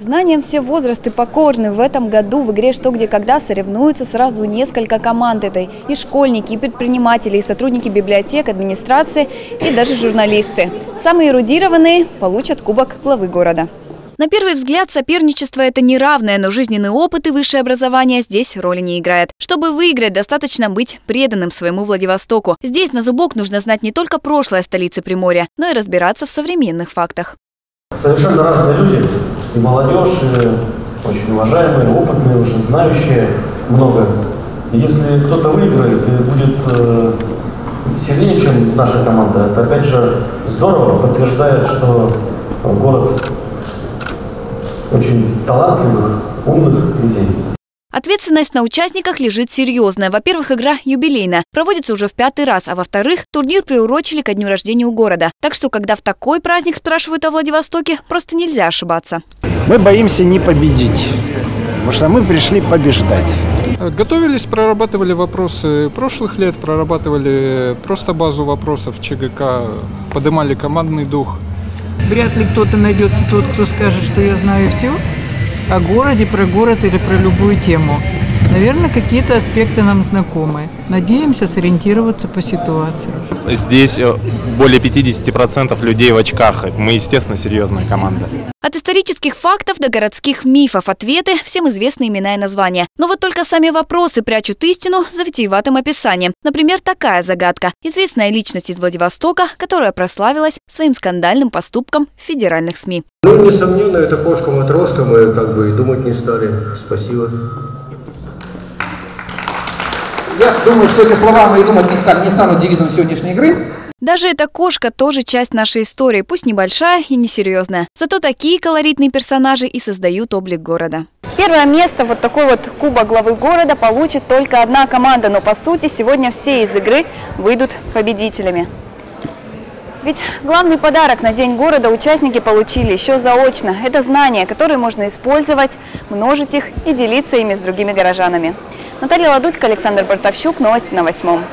Знанием все возрасты покорны. В этом году в игре «Что, где, когда» соревнуются сразу несколько команд. Это и школьники, и предприниматели, и сотрудники библиотек, администрации, и даже журналисты. Самые эрудированные получат кубок главы города. На первый взгляд соперничество – это неравное, но жизненный опыт и высшее образование здесь роли не играет. Чтобы выиграть, достаточно быть преданным своему Владивостоку. Здесь на зубок нужно знать не только прошлое столицы Приморья, но и разбираться в современных фактах. Совершенно разные люди, и молодежь, и очень уважаемые, опытные уже, знающие много. Если кто-то выиграет и будет э, сильнее, чем наша команда, это опять же здорово, подтверждает, что город очень талантливых, умных людей. Ответственность на участниках лежит серьезная. Во-первых, игра юбилейная. Проводится уже в пятый раз. А во-вторых, турнир приурочили ко дню рождения у города. Так что, когда в такой праздник спрашивают о Владивостоке, просто нельзя ошибаться. Мы боимся не победить, потому что мы пришли побеждать. Готовились, прорабатывали вопросы прошлых лет, прорабатывали просто базу вопросов ЧГК, поднимали командный дух. Вряд ли кто-то найдется тот, кто скажет, что я знаю все о городе, про город или про любую тему. Наверное, какие-то аспекты нам знакомы. Надеемся сориентироваться по ситуации. Здесь э, более 50% людей в очках. Мы, естественно, серьезная команда. От исторических фактов до городских мифов ответы – всем известные имена и названия. Но вот только сами вопросы прячут истину за витиеватым описанием. Например, такая загадка. Известная личность из Владивостока, которая прославилась своим скандальным поступком в федеральных СМИ. Ну, несомненно, это кошка матроска, мы как бы и думать не стали. Спасибо. Я думаю, что эти слова мы и думать не, станут, не станут девизом сегодняшней игры. Даже эта кошка тоже часть нашей истории, пусть небольшая и несерьезная. Зато такие колоритные персонажи и создают облик города. Первое место, вот такой вот кубок главы города, получит только одна команда. Но по сути сегодня все из игры выйдут победителями. Ведь главный подарок на День города участники получили еще заочно. Это знания, которые можно использовать, множить их и делиться ими с другими горожанами. Наталья Ладудько, Александр Бартовщук. Новости на восьмом.